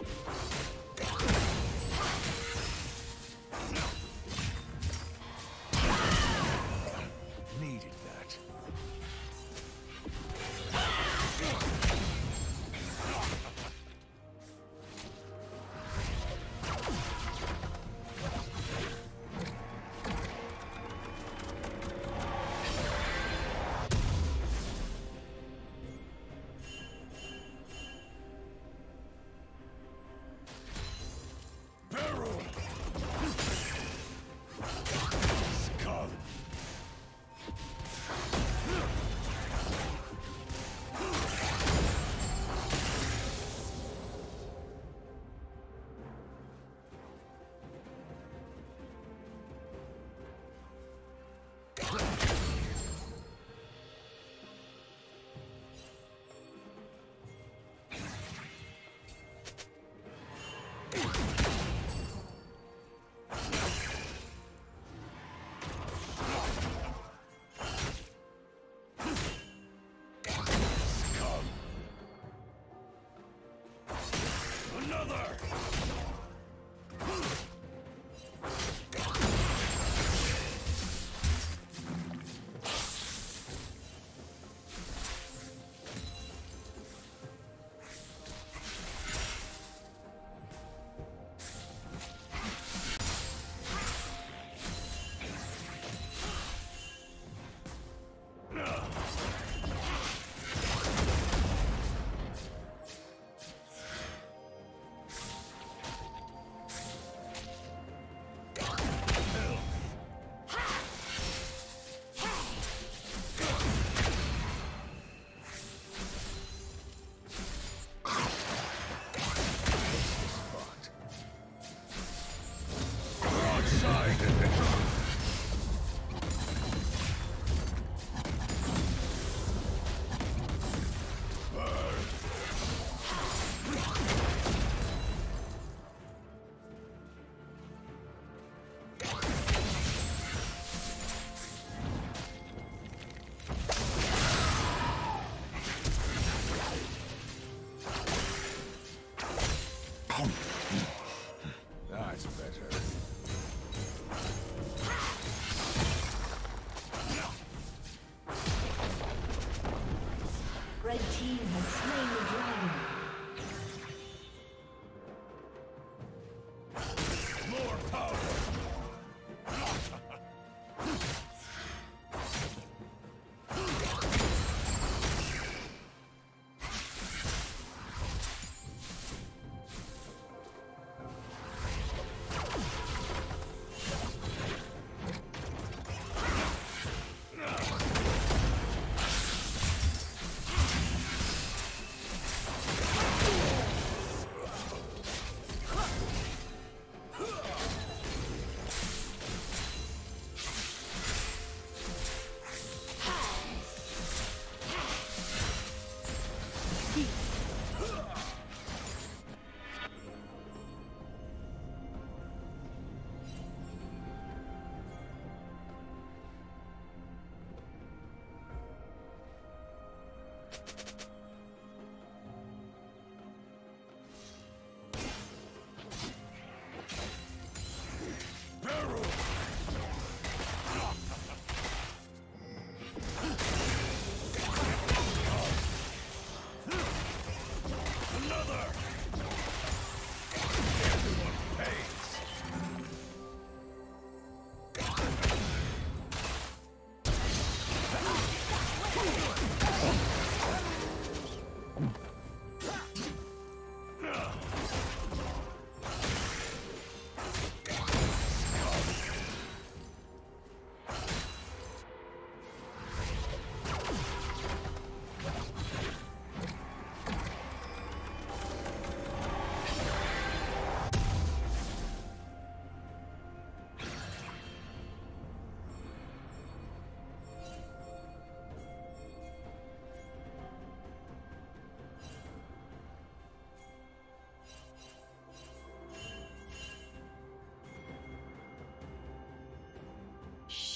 Yeah.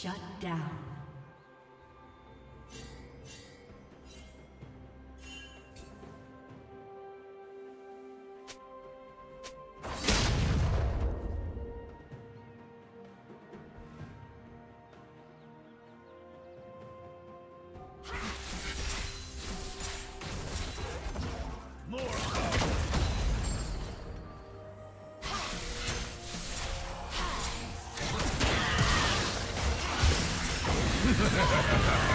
Shut down. Ha ha ha ha!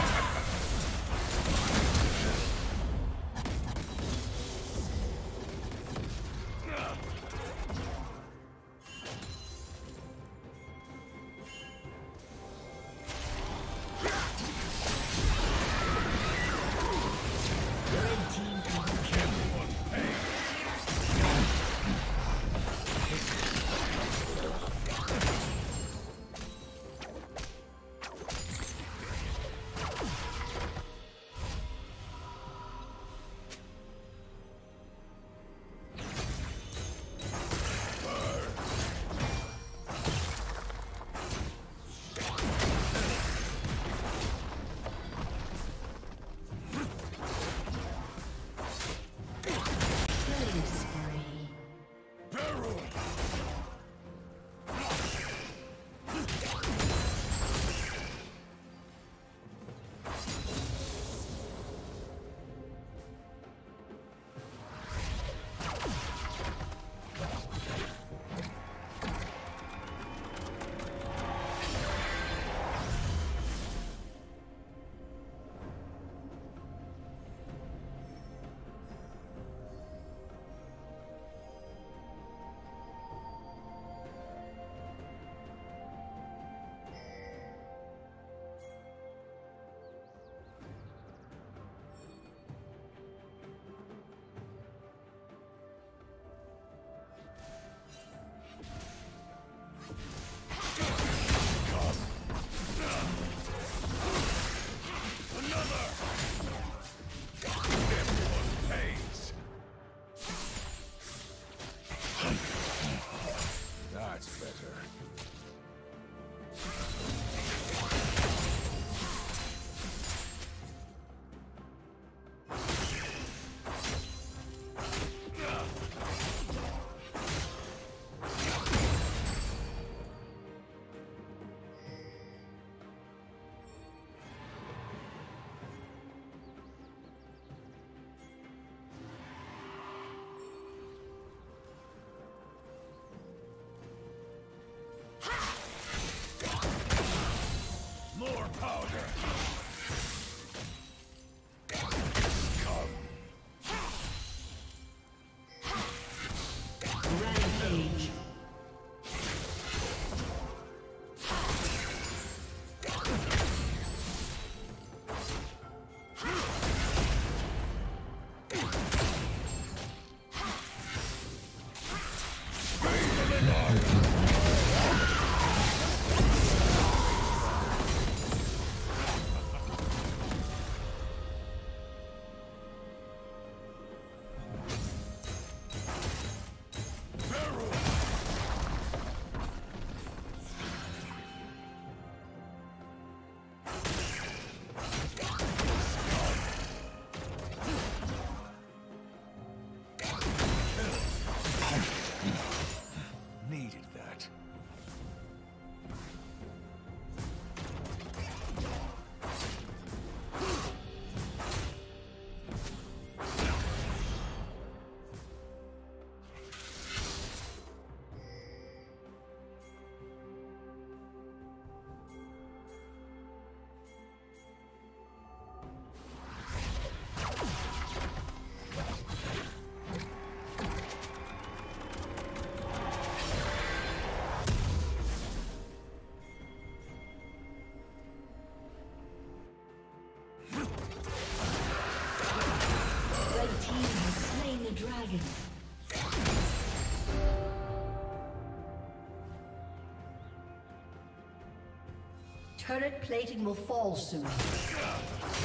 Turret plating will fall soon.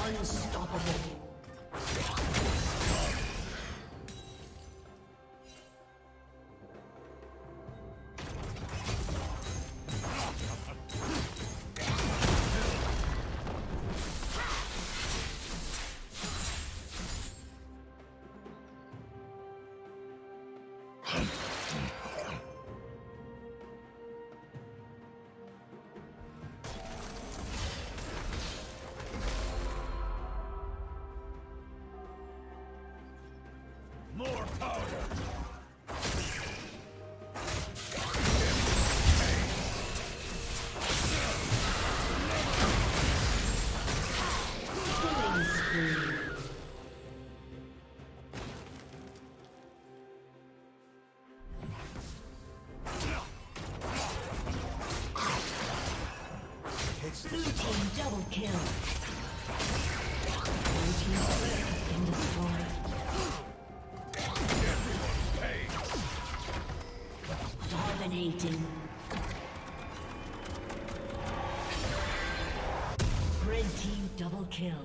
Unstoppable. Blue team double kill. Blue team's turret has been destroyed. Dominating. Red team double kill.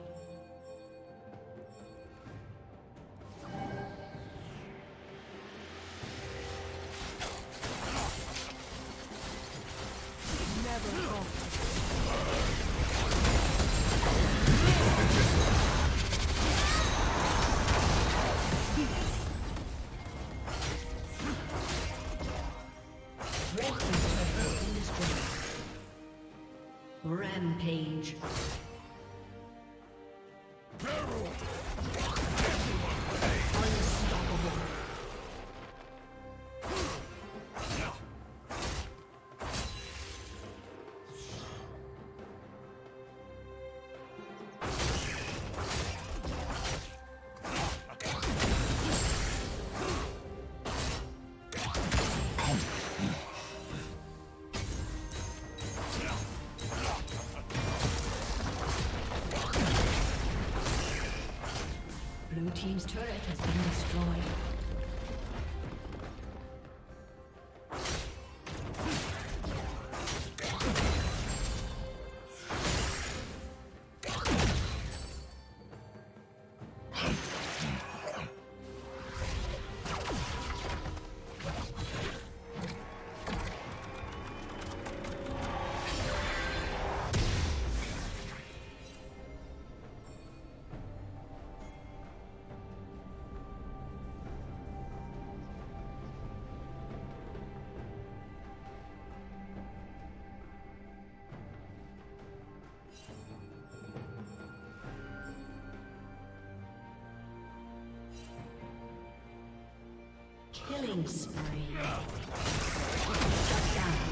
Destroyed. Killing spree. Shut down.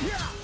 Yeah!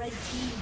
Red team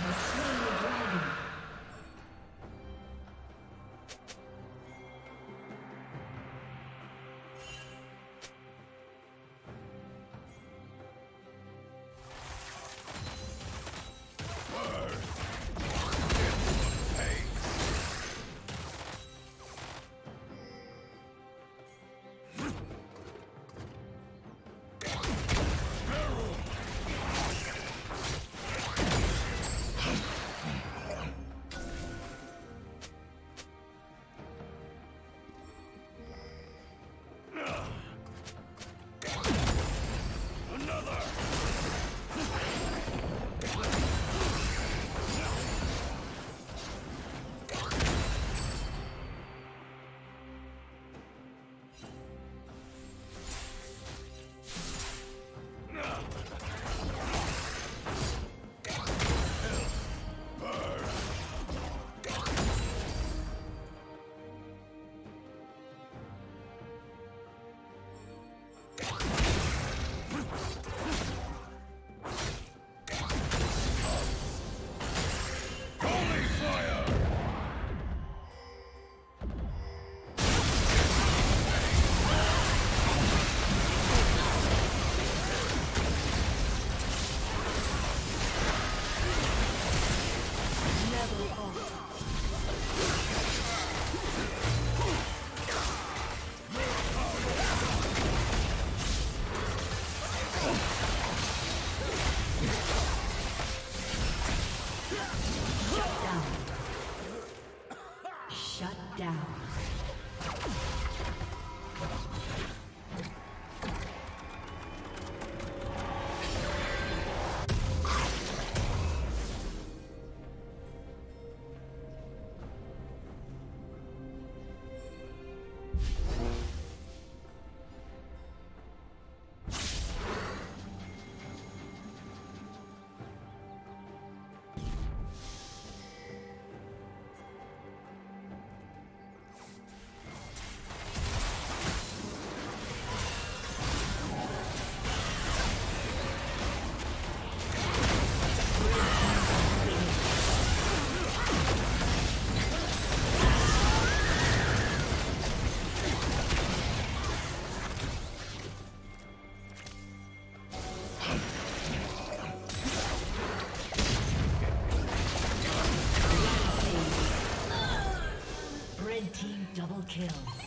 kill.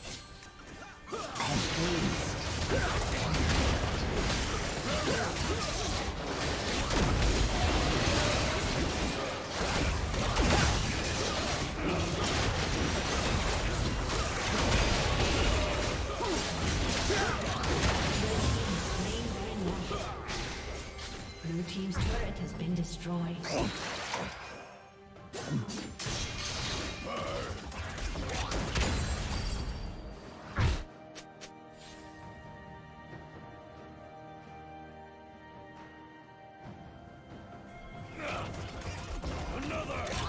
Another!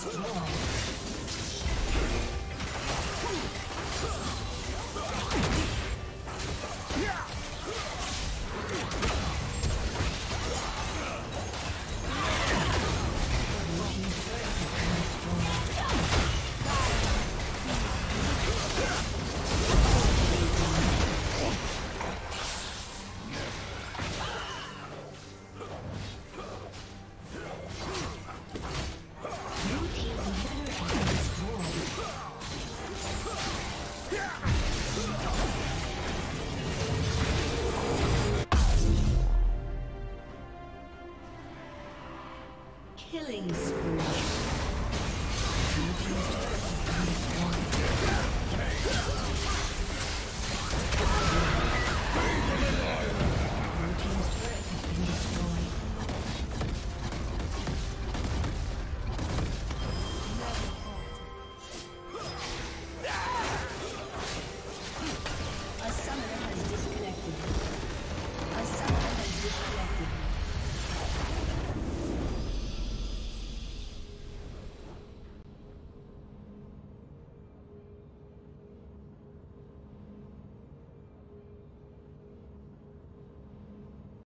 怎么 Killing spree.